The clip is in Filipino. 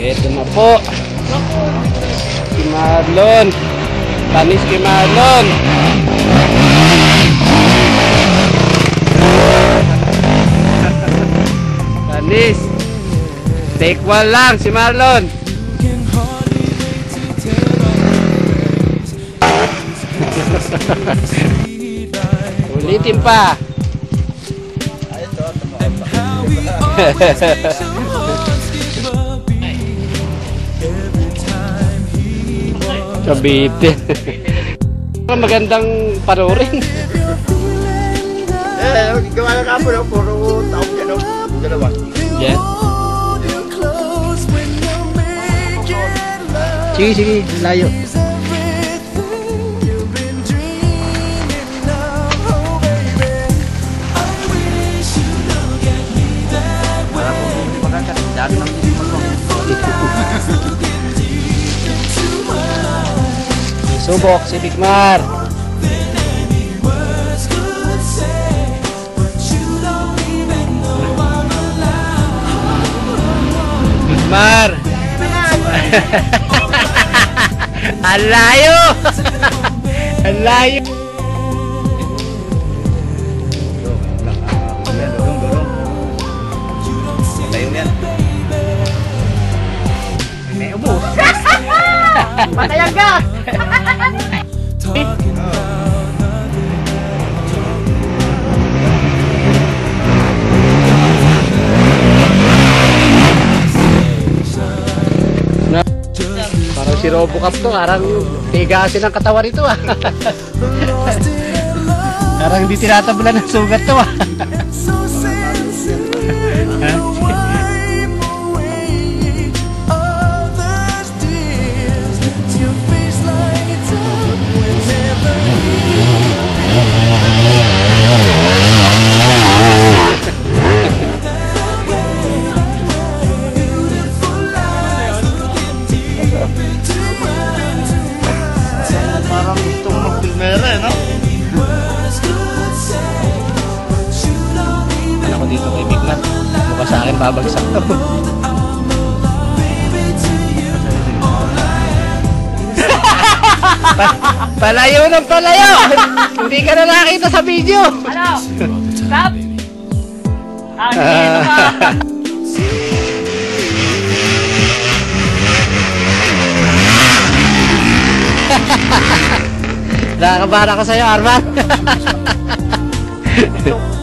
Ito na po. Si Marlon. Tanis kay Marlon. Tanis. Take one lang si Marlon. Ulitin pa. Cavite. Magandang panuring. Eh, gawa na kapo na puro taong yan. oh. Dalawa. Yan. Sige, sige. Layo. Subok si Bigmar. Bigmar. Ang layo! Ang layo! Tayo yan. May. Patayan ka! Na, parang si Robocop to, parang tigasin ang katawan nito ah. parang hindi tinatablan ng sugat to ah. Dito kay Bigman? Mukha sa akin babagsak to. Pa- palayo ng palayo! Hindi ka na nakita sa video! Ano? Stop! Ah, dito ka! Nakakabahan ako sa'yo, Arman.